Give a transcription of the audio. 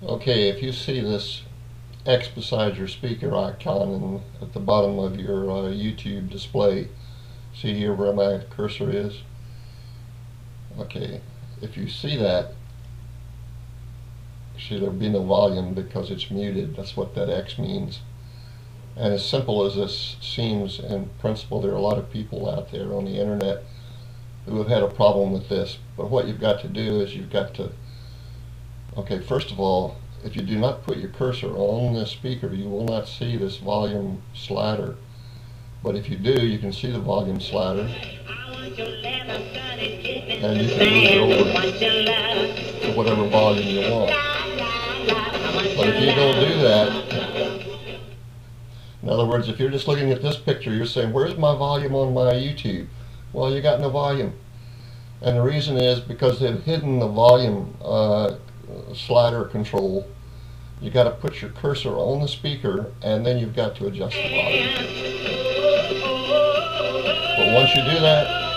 Okay, if you see this X beside your speaker icon at the bottom of your uh, YouTube display, see here where my cursor is? Okay, if you see that, see there'll be no volume because it's muted. That's what that X means. And as simple as this seems in principle, there are a lot of people out there on the internet who have had a problem with this. But what you've got to do is you've got to Okay, first of all, if you do not put your cursor on the speaker, you will not see this volume slider. But if you do, you can see the volume slider. And you can move it over to whatever volume you want. But if you don't do that, in other words, if you're just looking at this picture, you're saying, where's my volume on my YouTube? Well, you got no volume. And the reason is because they've hidden the volume uh, slider control, you got to put your cursor on the speaker and then you've got to adjust the volume. But once you do that,